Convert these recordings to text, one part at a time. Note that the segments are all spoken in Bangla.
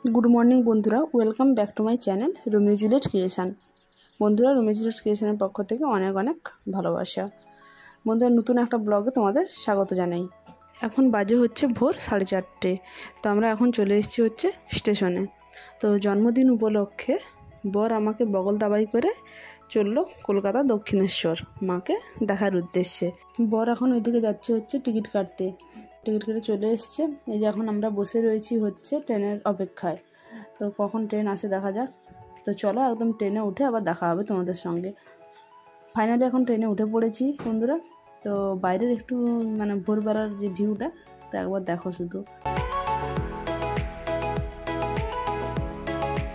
গুড মর্নিং বন্ধুরা। Welcome back to my channel Romeo Juliet creation বন্ধুরা রোমিও জুলিয়েট ক্রিয়েশানের পক্ষ থেকে অনেক অনেক ভালোবাসা। বন্ধুরা, নতুন একটা ব্লগে তোমাদের স্বাগত জানাই। এখন বাজে হচ্ছে ভোর সাড়ে চারটে। তো আমরা এখন চলে এসেছি হচ্ছে স্টেশনে। তো জন্মদিন উপলক্ষে বর আমাকে বগল দাবাই করে চলল কলকাতা দক্ষিণেশ্বর মাকে দেখার উদ্দেশ্যে। বর এখন ওইদিকে যাচ্ছে হচ্ছে টিকিট কাটতে। টিকিট কেটে চলে এসছে। এই যে এখন আমরা বসে রয়েছি হচ্ছে ট্রেনের অপেক্ষায়। তো কখন ট্রেন আসে দেখা যাক। তো চলো একদম ট্রেনে উঠে আবার দেখা হবে তোমাদের সঙ্গে। ফাইনালি এখন ট্রেনে উঠে পড়েছি বন্ধুরা। তো বাইরের একটু মানে ভোরবেলার যে ভিউটা তো একবার দেখো শুধু।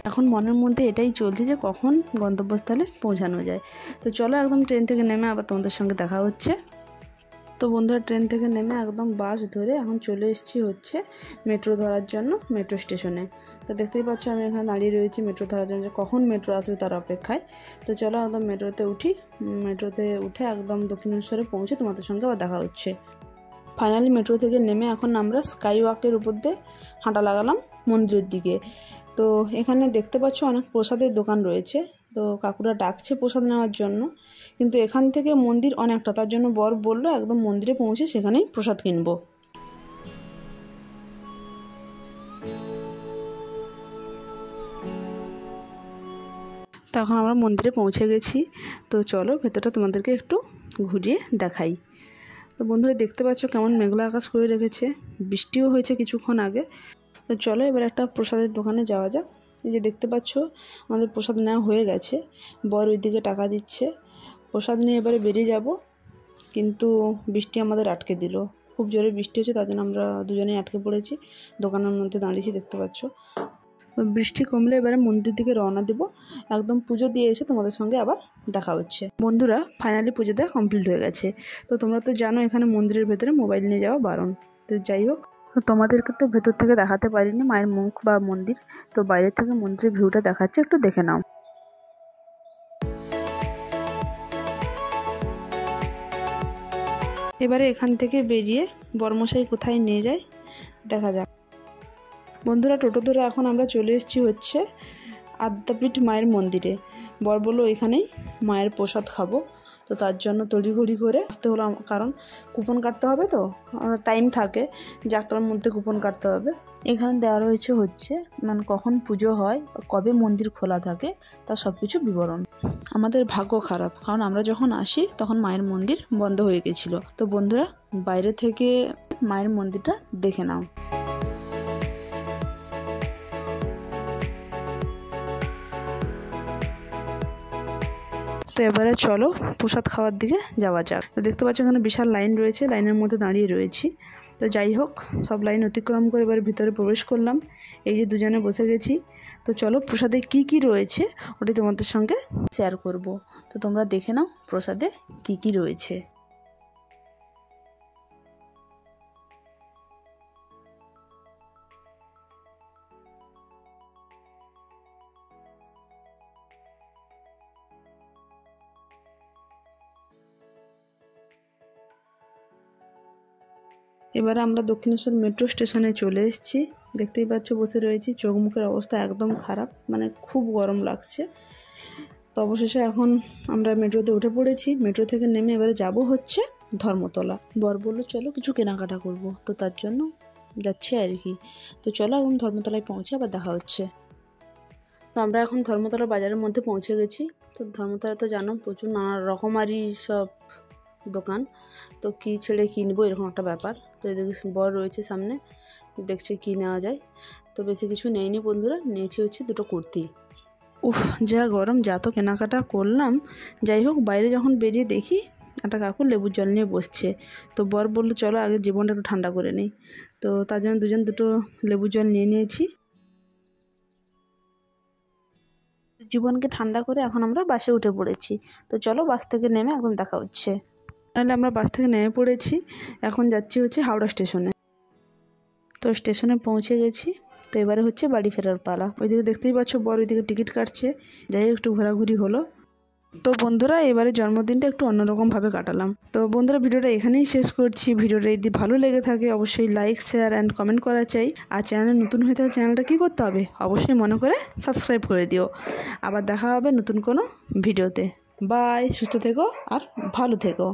এখন মনের মধ্যে এটাই চলছে যে কখন গন্তব্যস্থলে পৌঁছানো যায়। তো চলো একদম ট্রেন থেকে নেমে আবার তোমাদের সঙ্গে দেখা হচ্ছে। তো বন্ধুরা ট্রেন থেকে নেমে একদম বাস ধরে এখন চলে এসেছি হচ্ছে মেট্রো ধরার জন্য মেট্রো স্টেশনে। তো দেখতেই পাচ্ছ আমি এখানে দাঁড়িয়ে রয়েছি মেট্রো ধরার জন্য কখন মেট্রো আসবে তার অপেক্ষায়। তো চলো একদম মেট্রোতে উঠি। মেট্রোতে উঠে একদম দক্ষিণেশ্বরে পৌঁছে তোমাদের সঙ্গে আবার দেখা হচ্ছে। ফাইনালি মেট্রো থেকে নেমে এখন আমরা স্কাই ওয়াকের উপর দিয়ে হাঁটা লাগালাম মন্দিরের দিকে। তো এখানে দেখতে পাচ্ছ অনেক প্রসাদের দোকান রয়েছে। তো কাকুরা ডাকছে প্রসাদ নেওয়ার জন্য। কিন্তু এখান থেকে মন্দির অনেকটা, তার জন্য বর বলল, একদম মন্দিরে পৌঁছে সেখানেই প্রসাদ কিনবো। তো এখন আমরা মন্দিরে পৌঁছে গেছি। তো চলো, ভেতরটা তোমাদেরকে একটু ঘুরিয়ে দেখাই। তো বন্ধুরা, দেখতে পাচ্ছ কেমন মেঘলা আকাশ করে রেখেছে। বৃষ্টিও হয়েছে কিছুক্ষণ আগে। তো চলো, এবার একটা প্রসাদের দোকানে যাওয়া যাক। এই যে দেখতে পাচ্ছ, আমাদের প্রসাদ নেওয়া হয়ে গেছে। বর ওইদিকে টাকা দিচ্ছে। প্রসাদ নিয়ে এবারে বেরিয়ে যাব, কিন্তু বৃষ্টি আমাদের আটকে দিল। খুব জোরে বৃষ্টি হচ্ছে, তার জন্য আমরা দুজনেই আটকে পড়েছি। দোকানের মধ্যে দাঁড়িয়েছি, দেখতে পাচ্ছ। বৃষ্টি কমলে এবারে মন্দির দিকে রওনা দেব। একদম পুজো দিয়ে এসে তোমাদের সঙ্গে আবার দেখা হচ্ছে। বন্ধুরা ফাইনালি পুজো দেওয়া কমপ্লিট হয়ে গেছে। তো তোমরা তো জানো, এখানে মন্দিরের ভেতরে মোবাইল নিয়ে যাওয়া বারণ। তো যাই হোক তো তোমাদেরকে তো ভেতর থেকে দেখাতে পারিনি, মায়ের মুখ বা মন্দির। তো বাইরে থেকে মন্দিরের ভিউটা দেখাচ্ছে, একটু দেখে নাও। এবারে এখান থেকে বেরিয়ে বর্মশাই কোথায় নিয়ে যায়, দেখা যাক। বন্ধুরা, টোটো ধরে এখন আমরা চলে এসেছি হচ্ছে আদ্যাপীঠ মায়ের মন্দিরে। বর বলল এখানেই মায়ের প্রসাদ খাব। তো তার জন্য তড়িঘড়ি করে আসতে হলো কারণ কুপন কাটতে হবে তো টাইম থাকে যে একটার মধ্যে কুপন কাটতে হবে। এখানে দেওয়া রয়েছে হচ্ছে মানে কখন পুজো হয়, কবে মন্দির খোলা থাকে, তার সব কিছু বিবরণ। আমাদের ভাগ্য খারাপ, কারণ আমরা যখন আসি, তখন মায়ের মন্দির বন্ধ হয়ে গেছিল। তো বন্ধুরা, বাইরে থেকে মায়ের মন্দিরটা দেখে নাও। তো এবারে চলো প্রসাদ খাওয়ার দিকে যাওয়া যাক। তো দেখতে পাচ্ছ এখানে বিশাল লাইন রয়েছে, লাইনের মধ্যে দাঁড়িয়ে রয়েছি। তো যাই হোক, সব লাইন অতিক্রম করে এবার ভিতরে প্রবেশ করলাম। এই যে দুজনে বসে গেছি। তো চলো প্রসাদে কি কি রয়েছে ওটি তোমাদের সঙ্গে শেয়ার করব। তো তোমরা দেখে নাও প্রসাদে কি কি রয়েছে। এবারে আমরা দক্ষিণেশ্বর মেট্রো স্টেশনে চলে এসেছি। দেখতেই পাচ্ছ, বসে রয়েছি। চোখ মুখের অবস্থা একদম খারাপ মানে খুব গরম লাগছে। তো অবশেষে এখন আমরা মেট্রোতে উঠে পড়েছি। মেট্রো থেকে নেমে এবারে যাব হচ্ছে ধর্মতলা। বর বলল, চলো কিছু কেনাকাটা করব। তো তার জন্য যাচ্ছে আর কি। তো চলো এখন ধর্মতলায় পৌঁছে আবার দেখা হচ্ছে। তো আমরা এখন ধর্মতলা বাজারের মধ্যে পৌঁছে গেছি। তো ধর্মতলা তো জানো, প্রচুর নানা রকমারি সব দোকান। তো কী ছেড়ে কিনবো এরকম একটা ব্যাপার। তো এদিকে বর রয়েছে সামনে, দেখছে কী নেওয়া যায়। তো বেশি কিছু নেইনি বন্ধুরা, নিয়েছি হচ্ছে দুটো কুর্তি। উফ, যা গরম, যা তো কেনাকাটা করলাম। যাই হোক, বাইরে যখন বেরিয়ে দেখি, একটা কাকু লেবুর জল নিয়ে বসছে। তো বর বলল, চলো আগে জীবনটা একটু ঠান্ডা করে নিই। তো তার জন্য দুজন দুটো লেবুর জল নিয়ে নিয়েছি। জীবনকে ঠান্ডা করে এখন আমরা বাসে উঠে পড়েছি। তো চলো বাস থেকে নেমে একদম দেখা হচ্ছে। তাহলে আমরা বাস থেকে নেমে পড়েছি। এখন যাচ্ছি হচ্ছে হাওড়া স্টেশনে। তো স্টেশনে পৌঁছে গেছি। তো এবারে হচ্ছে বাড়ি ফেরার পালা। ওইদিকে দেখতেই পাচ্ছ বড় ওইদিকে টিকিট কাটছে। যাই একটু ঘোরাঘুরি হলো। তো বন্ধুরা, এবারে জন্মদিনটা একটু অন্যরকমভাবে কাটালাম। তো বন্ধুরা, ভিডিওটা এখানেই শেষ করছি। ভিডিওটা যদি ভালো লেগে থাকে, অবশ্যই লাইক শেয়ার অ্যান্ড কমেন্ট করা চাই। আর চ্যানেলে নতুন হয়ে থাকে চ্যানেলটা কী করতে হবে? অবশ্যই মনে করে সাবস্ক্রাইব করে দিও। আবার দেখা হবে নতুন কোনো ভিডিওতে। বাই সুস্থ থেকো আর ভালো থেকো।